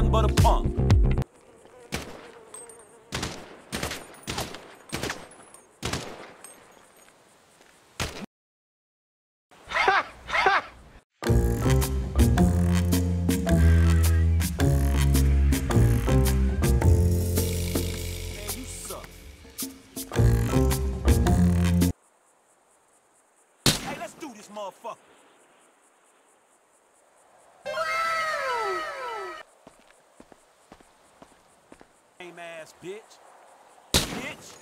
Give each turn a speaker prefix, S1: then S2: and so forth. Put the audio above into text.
S1: nothing but a punk. Ass bitch. Bitch.